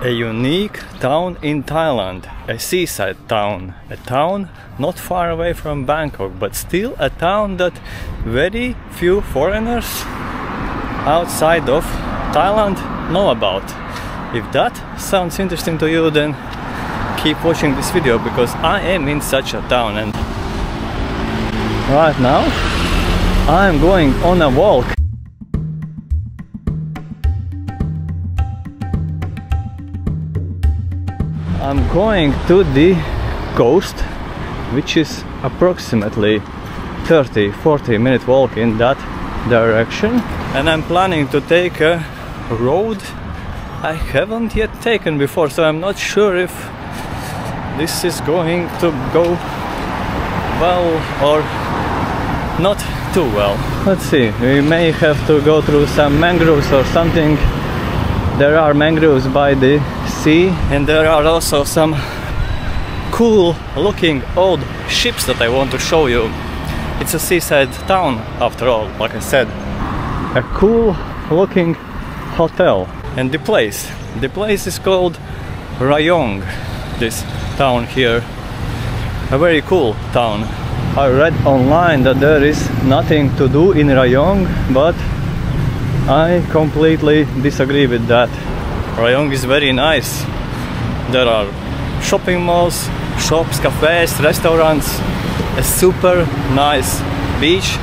a unique town in Thailand, a seaside town, a town not far away from Bangkok, but still a town that very few foreigners outside of Thailand know about. If that sounds interesting to you, then keep watching this video because I am in such a town and right now I'm going on a walk I'm going to the coast which is approximately 30-40 minute walk in that direction and I'm planning to take a road I haven't yet taken before so I'm not sure if this is going to go well or not too well. Let's see, we may have to go through some mangroves or something there are mangroves by the sea and there are also some cool looking old ships that I want to show you. It's a seaside town after all, like I said. A cool looking hotel. And the place, the place is called Rayong, this town here. A very cool town. I read online that there is nothing to do in Rayong, but I completely disagree with that. Rayong is very nice. There are shopping malls, shops, cafes, restaurants, a super nice beach.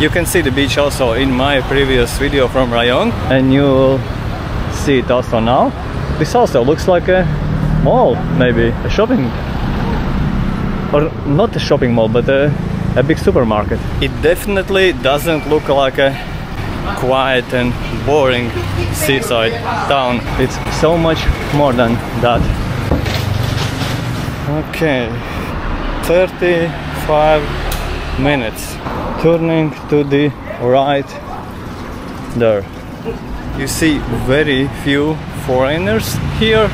You can see the beach also in my previous video from Rayong and you'll see it also now. This also looks like a mall, maybe a shopping or not a shopping mall but a, a big supermarket. It definitely doesn't look like a quiet and boring seaside town. It's so much more than that. Okay, 35 minutes. Turning to the right there. You see very few foreigners here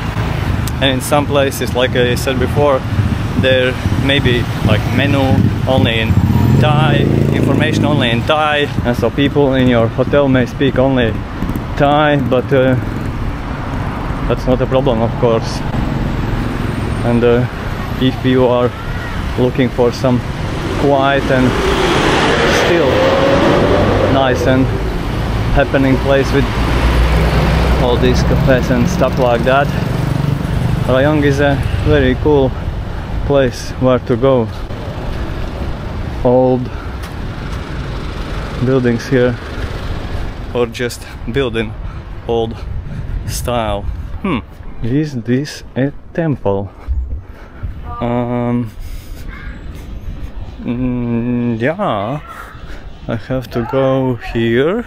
and in some places like I said before there may be like menu only in Thai, information only in Thai, and so people in your hotel may speak only Thai, but uh, that's not a problem, of course. And uh, if you are looking for some quiet and still nice and happening place with all these cafes and stuff like that, Rayong is a very cool place where to go old buildings here or just building old style. Hmm. Is this a temple? Um mm, yeah. I have to go here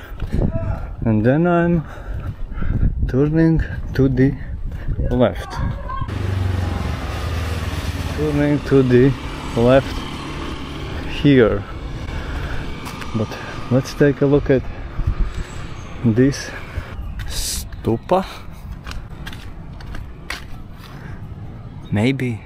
and then I'm turning to the left. Turning to the left here. But let's take a look at this stupa. Maybe.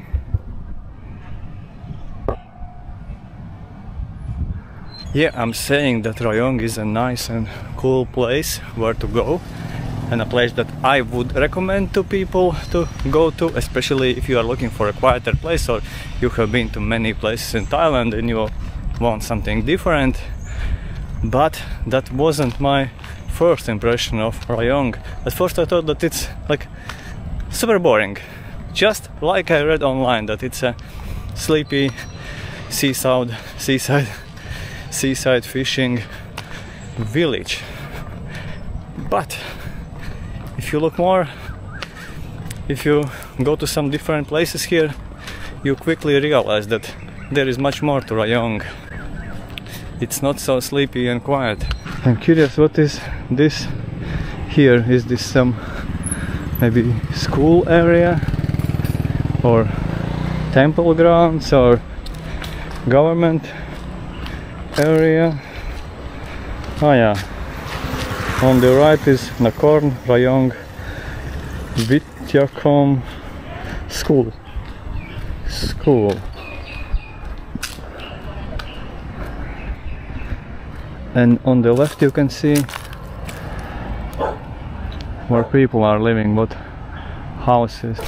Yeah I'm saying that Rayong is a nice and cool place where to go and a place that I would recommend to people to go to especially if you are looking for a quieter place or you have been to many places in Thailand and you want something different. But that wasn't my first impression of Rayong. At first I thought that it's like super boring. Just like I read online that it's a sleepy seaside seaside seaside fishing village. But if you look more if you go to some different places here you quickly realize that there is much more to Rayong it's not so sleepy and quiet. I'm curious what is this here? Is this some maybe school area or temple grounds or government area? Oh yeah. On the right is Nakorn Rayong Vityakom school. School. and on the left you can see where people are living but houses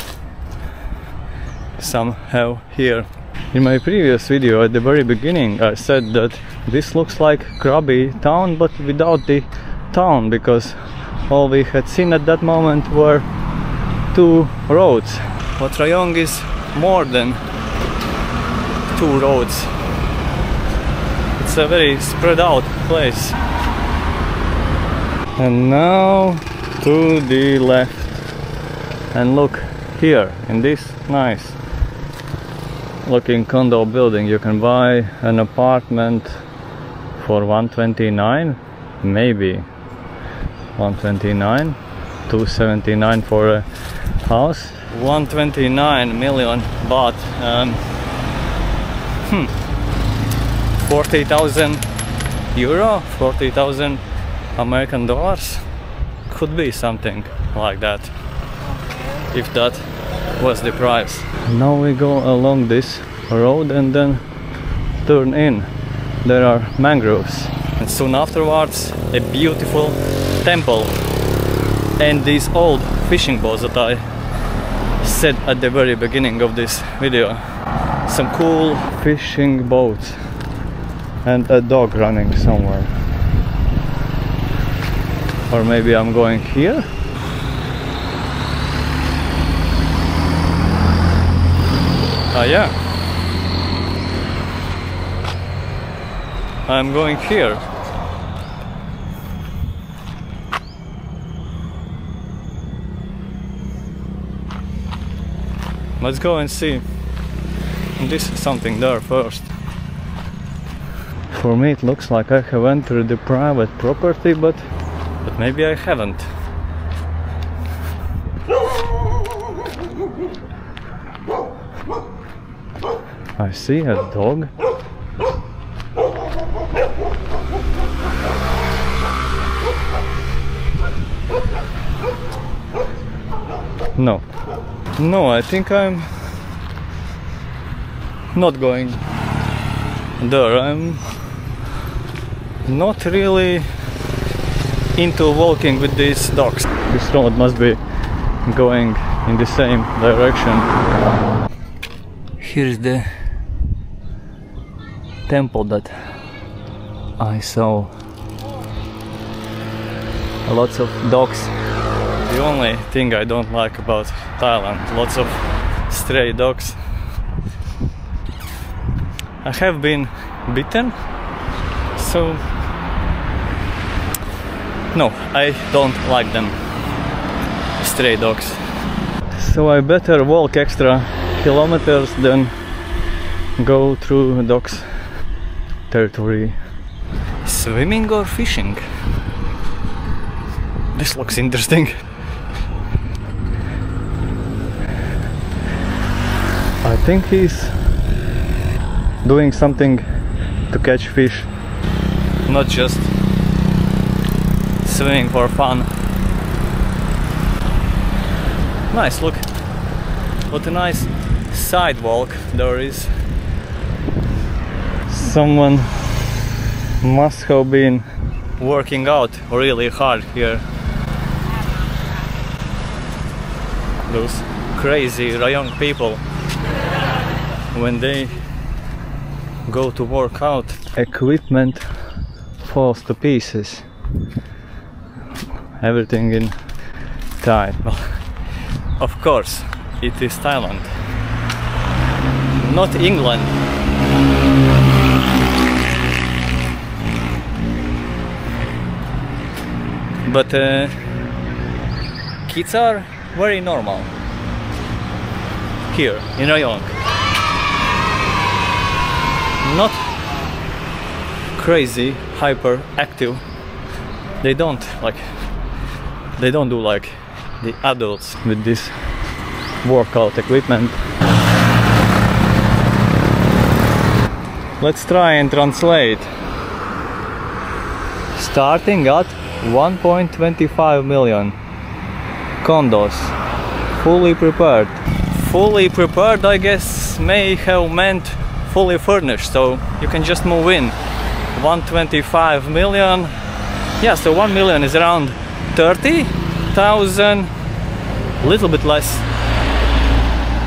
some have here in my previous video at the very beginning I said that this looks like Krabi town but without the town because all we had seen at that moment were two roads. But Rayong is more than two roads. It's a very spread out place. And now to the left and look here in this nice looking condo building you can buy an apartment for 129 maybe 129 279 for a house 129 million baht um, hmm 40,000 euro 40,000 American dollars could be something like that if that was the price. Now we go along this road and then turn in. There are mangroves. And soon afterwards a beautiful temple and these old fishing boats that I said at the very beginning of this video. Some cool fishing boats and a dog running somewhere. Or maybe I'm going here Ah, yeah. I'm going here. Let's go and see. This is something there first. For me it looks like I have entered the private property, but but maybe I haven't. I see a dog. No. No, I think I'm not going there. I'm not really into walking with these dogs. This road must be going in the same direction. Here's the temple that I saw lots of dogs. The only thing I don't like about Thailand, lots of stray dogs. I have been bitten, so no, I don't like them, stray dogs. So I better walk extra kilometers than go through dogs territory. Swimming or fishing? This looks interesting. Think he's doing something to catch fish, not just swimming for fun. Nice, look. What a nice sidewalk there is someone must have been working out really hard here. Those crazy Rayong people when they go to work out. Equipment falls to pieces. Everything in Thai of course it is Thailand. Not England. But uh, kids are very normal here in Rayong not crazy hyper active they don't like they don't do like the adults with this workout equipment. Let's try and translate. Starting at 1.25 million condos. Fully prepared. Fully prepared I guess may have meant fully furnished so you can just move in. 125 million. Yeah so 1 million is around 30,000 a little bit less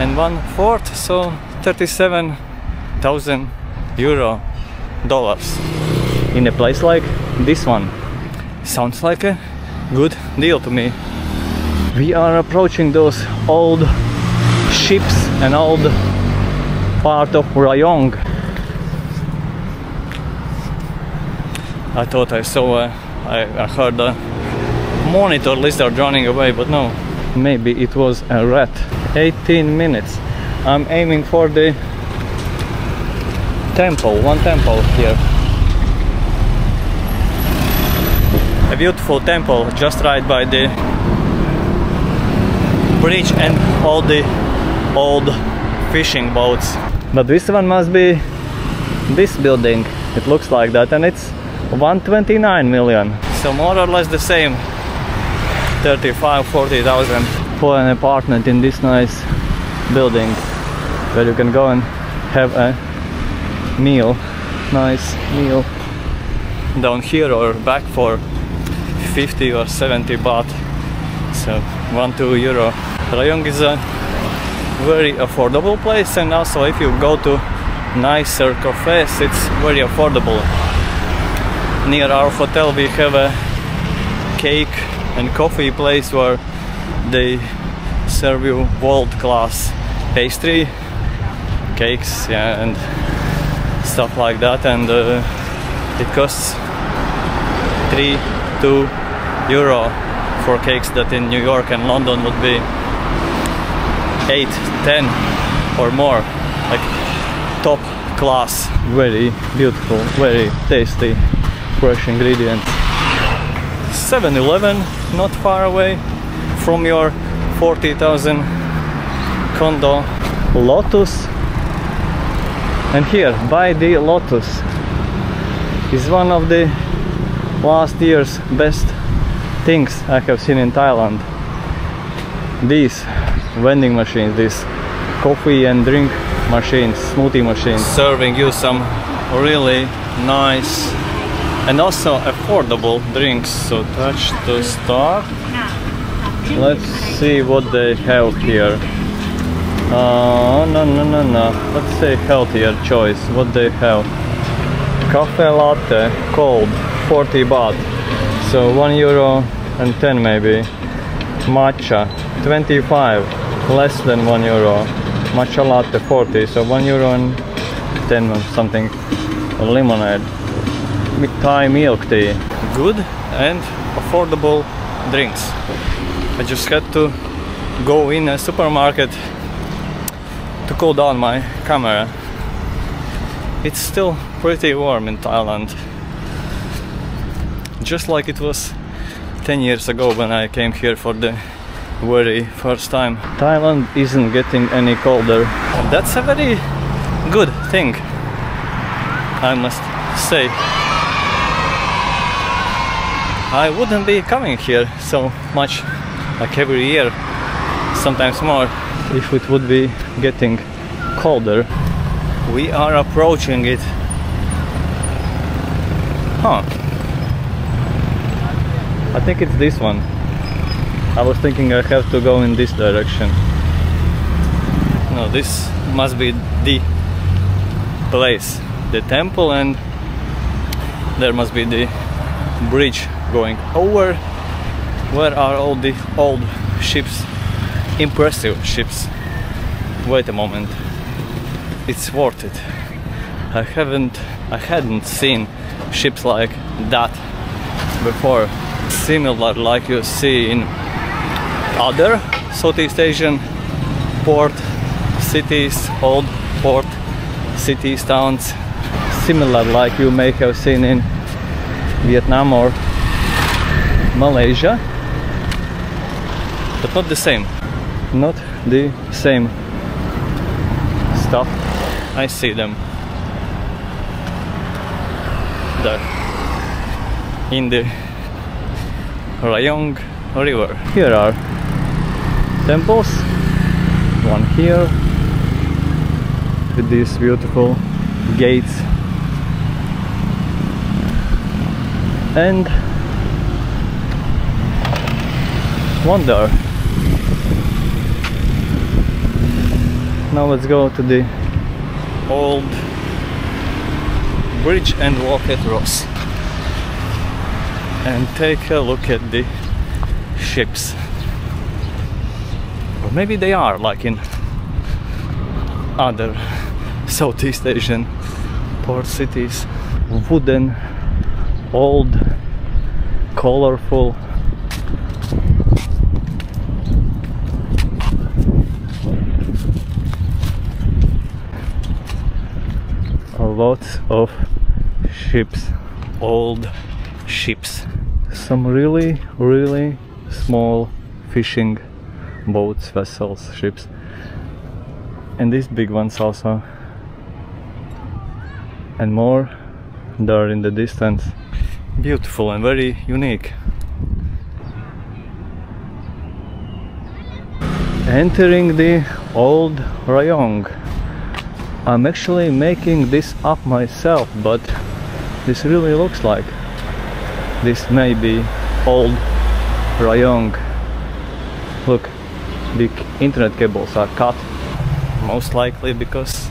and one fourth so 37,000 euro dollars. In a place like this one sounds like a good deal to me. We are approaching those old ships and old part of Rayong. I thought I saw uh, I heard a monitor lizard running away but no. Maybe it was a rat. 18 minutes. I'm aiming for the temple one temple here. A beautiful temple just right by the bridge and all the old fishing boats. But this one must be this building. It looks like that and it's 129 million. So more or less the same. 35 40,000 for an apartment in this nice building where you can go and have a meal. Nice meal. Down here or back for 50 or 70 baht. So 1 2 euro. Rayong is a very affordable place. And also if you go to nicer cafes it's very affordable. Near our hotel we have a cake and coffee place where they serve you world-class pastry cakes yeah and stuff like that. And uh, it costs 3 2 euro for cakes that in New York and London would be 8 10 or more like top class. Very beautiful very tasty fresh ingredients. 7-Eleven not far away from your 40,000 condo. Lotus. And here by the Lotus. Is one of the last year's best things I have seen in Thailand. These vending machines these coffee and drink machines smoothie machines. Serving you some really nice and also affordable drinks. So touch to start let's see what they have here. Uh, no no no no. Let's say healthier choice. What they have? Cafe latte cold 40 baht. So 1 euro and 10 maybe. Matcha 25 less than 1 euro matcha latte 40 so uh, 1 euro and 10 something lemonade with Thai milk tea. Good and affordable drinks. I just had to go in a supermarket to cool down my camera. It's still pretty warm in Thailand. Just like it was 10 years ago when I came here for the very first time. Thailand isn't getting any colder. That's a very good thing, I must say. I wouldn't be coming here so much like every year sometimes more if it would be getting colder we are approaching it huh I think it's this one I was thinking I have to go in this direction. No this must be the place the temple and there must be the bridge going over. Where are all the old ships? Impressive ships. Wait a moment. It's worth it. I haven't I hadn't seen ships like that before. Similar like you see in other Southeast Asian port cities old port cities towns similar like you may have seen in Vietnam or Malaysia but not the same. Not the same stuff. I see them there in the Rayong river. Here are temples. One here. With these beautiful gates. And wonder. Now let's go to the old bridge and walk at Ross. And take a look at the ships maybe they are like in other Southeast Asian port cities. Wooden old colorful. A lot of ships. Old ships. Some really really small fishing boats vessels ships. And these big ones also. And more there in the distance. Beautiful and very unique. Entering the old Rayong. I'm actually making this up myself but this really looks like. This may be old Rayong the internet cables are cut most likely because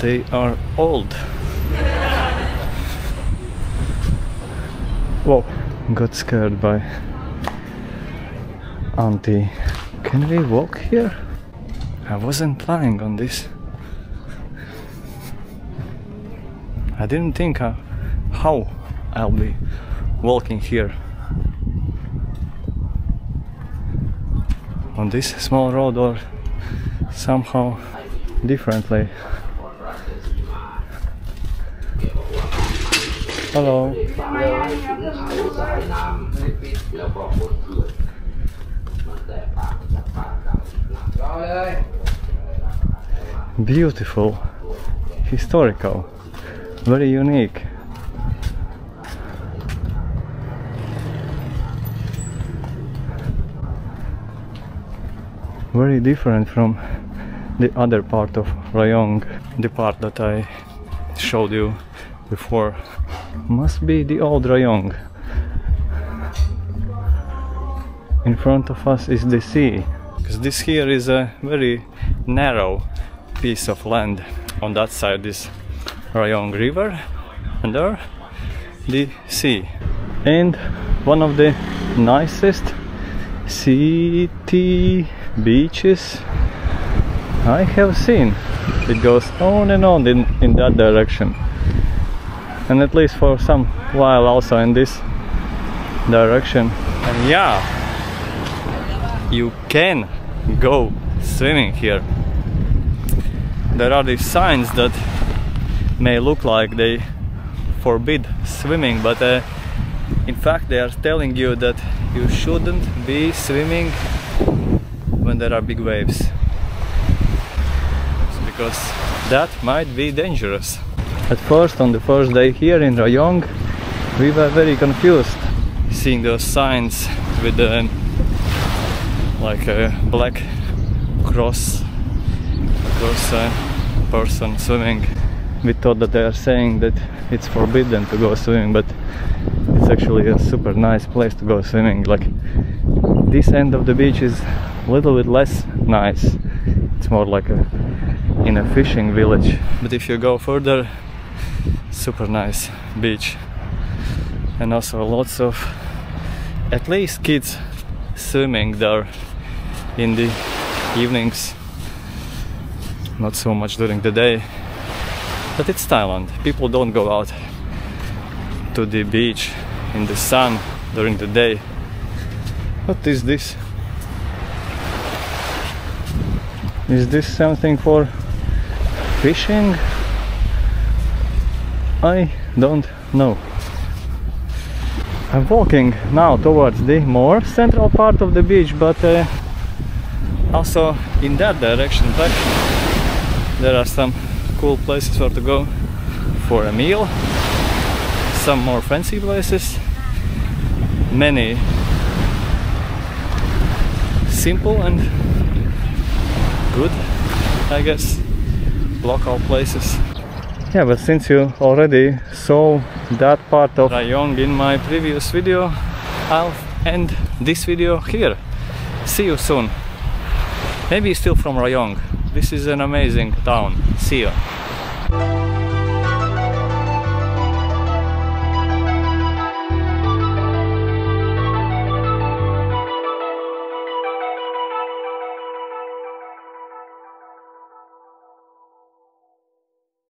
they are old. Whoa got scared by auntie. Can we walk here? I wasn't planning on this. I didn't think uh, how I'll be walking here on this small road or somehow differently. Hello. Beautiful, historical, very unique. Very different from the other part of Rayong, the part that I showed you before. Must be the old Rayong. In front of us is the sea, because this here is a very narrow piece of land. On that side is Rayong River, and there the sea. And one of the nicest city beaches I have seen. It goes on and on in, in that direction. And at least for some while also in this direction. And yeah, you can go swimming here. There are these signs that may look like they forbid swimming, but uh, in fact they are telling you that you shouldn't be swimming when there are big waves because that might be dangerous. At first, on the first day here in Rayong, we were very confused seeing those signs with the like a black cross cross uh, person swimming. We thought that they are saying that it's forbidden to go swimming, but it's actually a super nice place to go swimming. Like this end of the beach is a little bit less nice. It's more like a in a fishing village. But if you go further, super nice beach. And also lots of at least kids swimming there in the evenings. Not so much during the day. But it's Thailand. People don't go out to the beach in the sun during the day. What is this? Is this something for fishing? I don't know. I'm walking now towards the more central part of the beach, but uh, also in that direction there are some cool places where to go for a meal, some more fancy places, many simple and good, I guess, local places. Yeah, but since you already saw that part of Rayong in my previous video, I'll end this video here. See you soon. Maybe still from Rayong. this is an amazing town see you